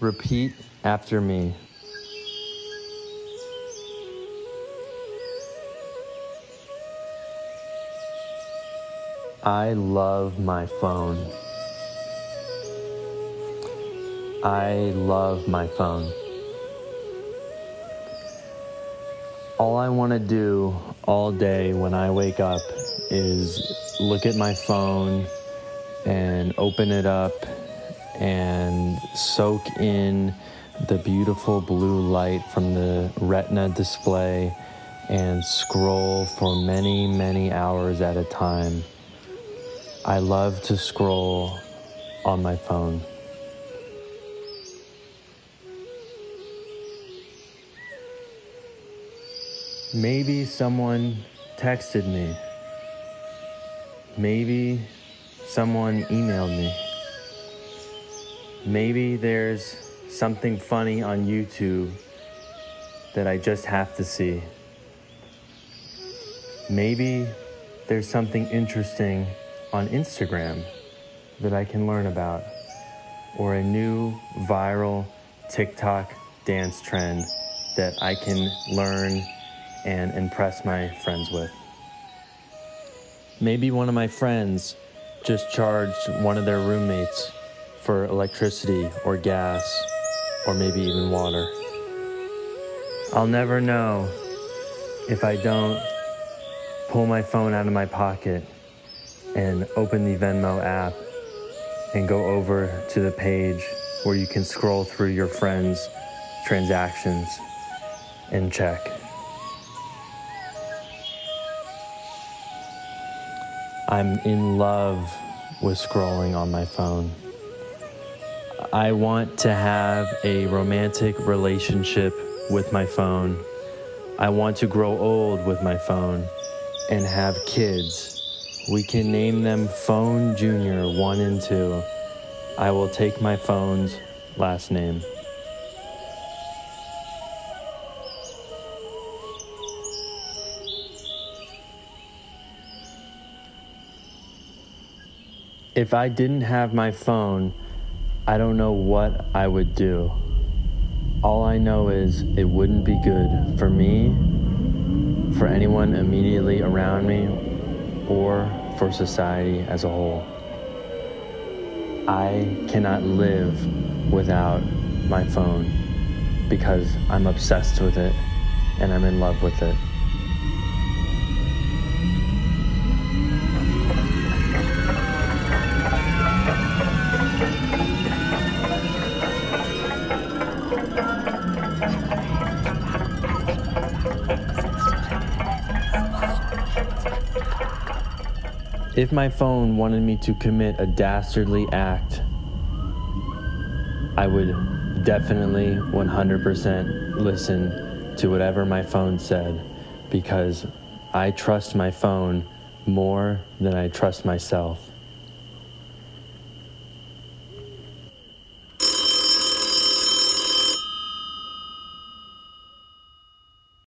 Repeat after me. I love my phone. I love my phone. All I want to do all day when I wake up is look at my phone and open it up and soak in the beautiful blue light from the retina display and scroll for many, many hours at a time. I love to scroll on my phone. Maybe someone texted me. Maybe someone emailed me. Maybe there's something funny on YouTube that I just have to see. Maybe there's something interesting on Instagram that I can learn about, or a new viral TikTok dance trend that I can learn and impress my friends with. Maybe one of my friends just charged one of their roommates for electricity or gas or maybe even water. I'll never know if I don't pull my phone out of my pocket and open the Venmo app and go over to the page where you can scroll through your friends' transactions and check. I'm in love with scrolling on my phone. I want to have a romantic relationship with my phone. I want to grow old with my phone and have kids we can name them Phone Junior 1 and 2. I will take my phone's last name. If I didn't have my phone, I don't know what I would do. All I know is it wouldn't be good for me, for anyone immediately around me, or for society as a whole. I cannot live without my phone because I'm obsessed with it and I'm in love with it. If my phone wanted me to commit a dastardly act, I would definitely 100% listen to whatever my phone said because I trust my phone more than I trust myself.